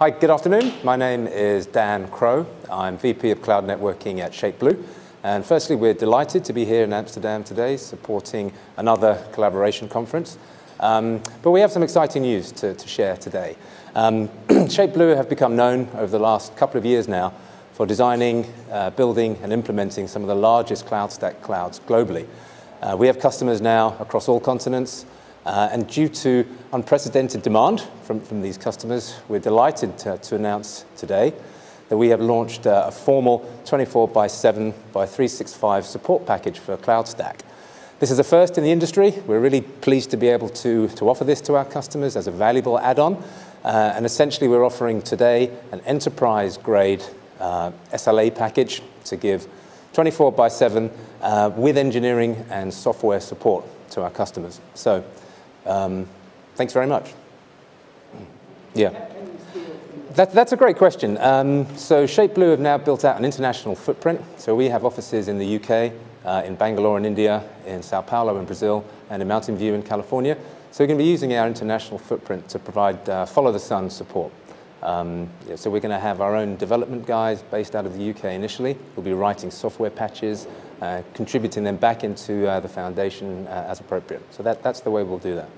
Hi, good afternoon. My name is Dan Crow. I'm VP of Cloud Networking at ShapeBlue. And firstly, we're delighted to be here in Amsterdam today supporting another collaboration conference. Um, but we have some exciting news to, to share today. Um, ShapeBlue have become known over the last couple of years now for designing, uh, building, and implementing some of the largest CloudStack clouds globally. Uh, we have customers now across all continents, and due to unprecedented demand from, these customers, we're delighted to, announce today that we have launched uh, a formal 24 by 7 by 365 support package for CloudStack. This is a first in the industry. We're really pleased to be able to, offer this to our customers as a valuable add-on. Uh, and essentially, we're offering today an enterprise-grade uh, SLA package to give 24 by 7 uh, with engineering and software support to our customers. So um, thanks very much. Yeah. That, that's a great question. Um, so ShapeBlue have now built out an international footprint. So we have offices in the UK, uh, in Bangalore in India, in Sao Paulo in Brazil, and in Mountain View in California. So we're going to be using our international footprint to provide uh, follow the sun support. Um, so we're going to have our own development guys based out of the UK initially. We'll be writing software patches, uh, contributing them back into uh, the foundation uh, as appropriate. So that, that's the way we'll do that.